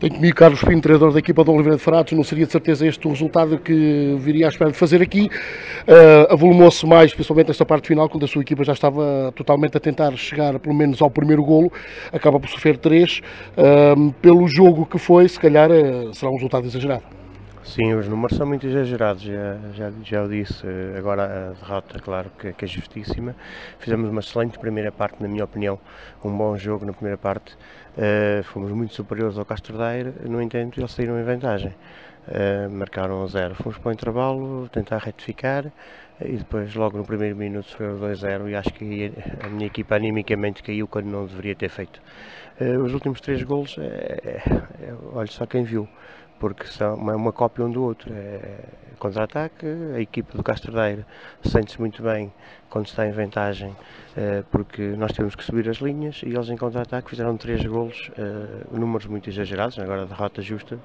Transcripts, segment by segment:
Tenho comigo Carlos Pinto, treinador da equipa do Oliveira de Frades. Não seria de certeza este o resultado que viria à espera de fazer aqui. Uh, Avolumou-se mais, principalmente nesta parte final, quando a sua equipa já estava totalmente a tentar chegar pelo menos ao primeiro golo. Acaba por sofrer três. Uh, pelo jogo que foi, se calhar uh, será um resultado exagerado. Sim, os números são muito exagerados, já, já, já o disse. Agora a derrota, claro que, que, é justíssima. Fizemos uma excelente primeira parte, na minha opinião, um bom jogo na primeira parte. Uh, fomos muito superiores ao Castro Daire, no entanto, eles saíram em vantagem. Uh, marcaram a zero. Fomos para o intervalo, tentar retificar e depois, logo no primeiro minuto, sofreu 2-0. E acho que a minha equipa animicamente caiu quando não deveria ter feito. Uh, os últimos três golos, é, é, é, olha só quem viu porque são uma, uma cópia um do outro. É, Contra-ataque, a equipa do Castro Daire sente-se muito bem quando está em vantagem, porque nós temos que subir as linhas e eles em contra-ataque fizeram três golos, números muito exagerados, agora a derrota justa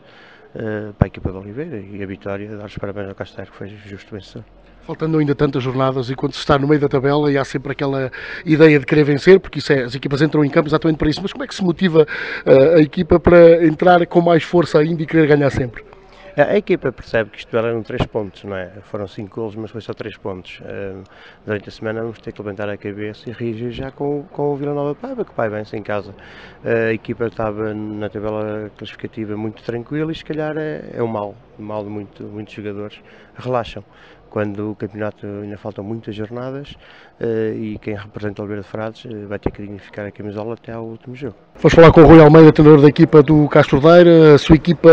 é, para a equipa de Oliveira e a vitória, dar os parabéns ao Daire que foi justo vencedor. Faltando ainda tantas jornadas e quando se está no meio da tabela e há sempre aquela ideia de querer vencer, porque é, as equipas entram em campo exatamente para isso, mas como é que se motiva uh, a equipa para entrar com mais força ainda e querer ganhar sempre? A, equipa percebe que isto eram 3 pontos, não é? Foram 5 golos, mas foi só 3 pontos. Durante a semana vamos ter que levantar a cabeça e reagir já com, com o Vila Nova Paiva, que pai vence em casa. A equipa estava na tabela classificativa muito tranquila e se calhar é, é o mal, o mal de muito, muitos jogadores. Relaxam quando o campeonato ainda faltam muitas jornadas uh, e quem representa o Oliveira de Frades uh, vai ter que dignificar a camisola até ao último jogo. Vamos falar com o Rui Almeida, treinador da equipa do Castro Daire. A sua equipa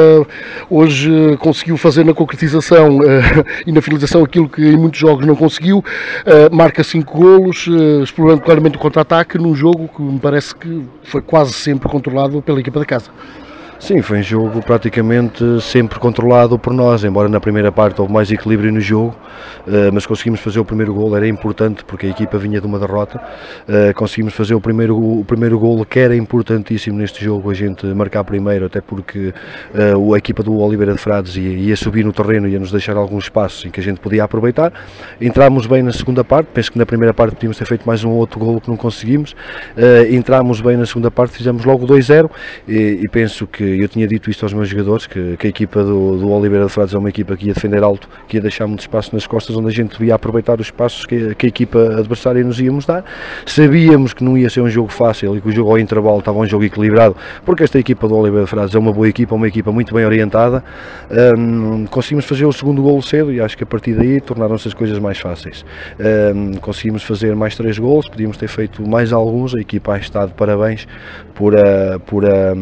hoje conseguiu fazer na concretização e na finalização aquilo que em muitos jogos não conseguiu. marca 5 golos, explorando claramente o contra-ataque num jogo que me parece que foi quase sempre controlado pela equipa da casa. Sim, foi um jogo praticamente sempre controlado por nós, embora na primeira parte houve mais equilíbrio no jogo, eh, mas conseguimos fazer o primeiro gol, era importante porque a equipa vinha de uma derrota, eh, conseguimos fazer o primeiro, o primeiro gol que era importantíssimo neste jogo, a gente marcar primeiro, até porque eh, a equipa do Oliveira de Frades ia, ia subir no terreno, ia nos deixar alguns espaços em que a gente podia aproveitar, entramos bem na segunda parte, penso que na primeira parte podíamos ter feito mais um outro gol que não conseguimos, entramos bem na segunda parte, fizemos logo 2-0 e, e penso que eu tinha dito isto aos meus jogadores, que, que a equipa do, do Oliveira de Frades é uma equipa que ia defender alto, que ia deixar muito espaço nas costas, onde a gente devia aproveitar os espaços que, que a equipa adversária nos íamos dar. Sabíamos que não ia ser um jogo fácil e que o jogo ao intervalo estava um jogo equilibrado, porque esta equipa do Oliveira de Frades é uma boa equipa, uma equipa muito bem orientada. Um, conseguimos fazer o segundo golo cedo e acho que a partir daí tornaram-se as coisas mais fáceis. Um, conseguimos fazer mais três golos, podíamos ter feito mais alguns, a equipa está de parabéns por a, por a,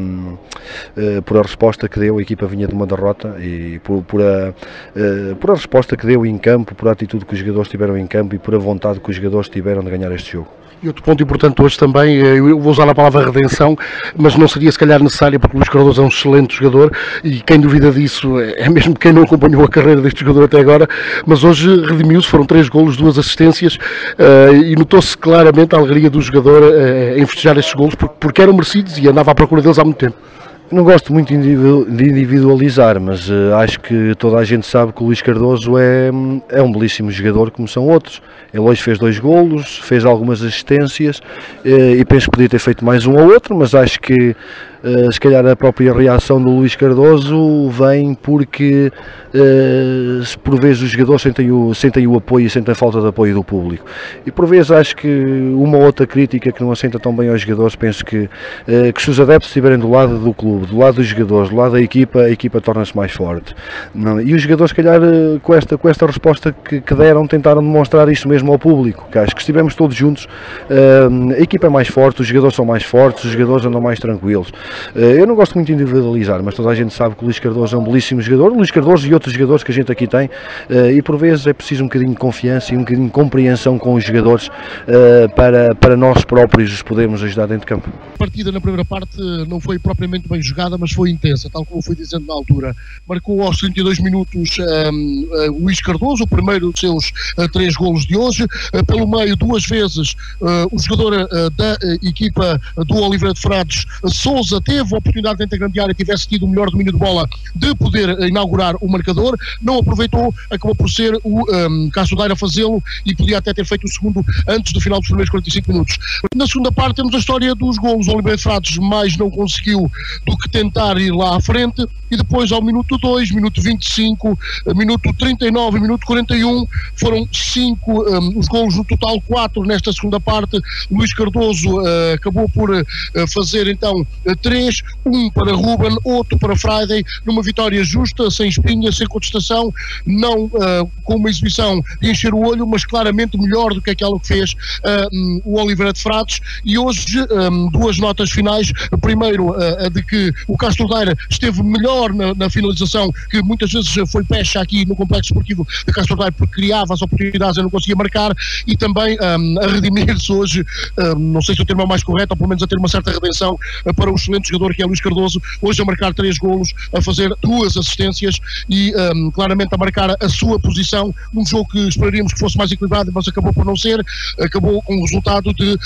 eh, por a resposta que deu, a equipa vinha de uma derrota e por, por, a, eh, por a resposta que deu em campo, por a atitude que os jogadores tiveram em campo e por a vontade que os jogadores tiveram de ganhar este jogo. E outro ponto importante hoje também, eh, eu vou usar a palavra redenção, mas não seria se calhar necessária porque o Luís Cardoso é um excelente jogador e quem duvida disso é mesmo quem não acompanhou a carreira deste jogador até agora, mas hoje redimiu-se, foram três golos, duas assistências e notou-se claramente a alegria do jogador em festejar estes golos porque eram merecidos e andava à procura deles há muito tempo. Não gosto muito de individualizar, mas uh, acho que toda a gente sabe que o Luís Cardoso é, é um belíssimo jogador, como são outros. Ele hoje fez dois golos, fez algumas assistências uh, e penso que podia ter feito mais um ou outro, mas acho que uh, se calhar a própria reação do Luís Cardoso vem porque por vezes os jogadores sentem o, sentem o apoio e sentem a falta de apoio do público. E por vezes acho que uma outra crítica que não assenta tão bem aos jogadores, penso que, que se os adeptos estiverem do lado do clube, do lado dos jogadores, do lado da equipa, a equipa torna-se mais forte. Não, e os jogadores, se calhar, com esta, com esta resposta que, que, deram, tentaram demonstrar isso mesmo ao público, que acho que estivemos todos juntos, a equipa é mais forte, os jogadores são mais fortes, os jogadores andam mais tranquilos. Eu não gosto muito de individualizar, mas toda a gente sabe que o Luís Cardoso é um belíssimo jogador, o Luís Cardoso e outros jogadores que a gente aqui tem, uh, e por vezes é preciso um bocadinho de confiança e um bocadinho de compreensão com os jogadores uh, para, para nós próprios os podermos ajudar dentro de campo. A partida na primeira parte não foi propriamente bem mas foi intensa, tal como fui dizendo na altura. Marcou aos 32 minutos um, ehm, uh, Luís Cardoso, o primeiro dos seus três golos de hoje. pelo meio, duas vezes, o jogador da equipa do Oliveira de Frades, Souza, teve a oportunidade dentro da grande área, tivesse tido o melhor domínio de bola de poder inaugurar o marcador, não aproveitou, acabou por ser o um, Castro Daire a fazê-lo e podia até ter feito o segundo antes do final dos primeiros 45 minutos. Na segunda parte temos a história dos golos, o Oliveira Fratos mais não conseguiu do que tentar ir lá à frente e depois ao minuto 2, minuto 25, minuto 39 e minuto 41 foram 5 um, os golos no total, 4 nesta segunda parte. Luís Cardoso uh, acabou por uh, fazer então 3, um para Ruben, outro para Friday, numa vitória justa, sem espinha, sem contestação, não uh, com uma exibição de encher o olho, mas claramente melhor do que aquela que fez um, o Oliveira de Fratos. E hoje, um, duas notas finais. Primeiro, a de que o Castro Daire esteve melhor na, na, finalização, que muitas vezes foi pecha aqui no complexo esportivo de Castro Daire, porque criava as oportunidades e não conseguia marcar, e também a redimir-se hoje, não sei se o termo é mais correto, ou pelo menos a ter uma certa redenção para o excelente jogador que é Luís Cardoso, hoje a marcar três golos, a fazer duas assistências e um, claramente a marcar a sua posição num jogo que esperaríamos que fosse mais equilibrado, mas acabou por não ser, acabou com o resultado de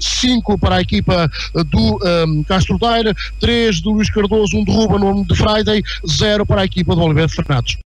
5 um, para a equipa do um, Castro Daire, 3 do Luís Cardoso, um de Ruben, um de Friday, 0 para a equipa do Oliveira Fernandes.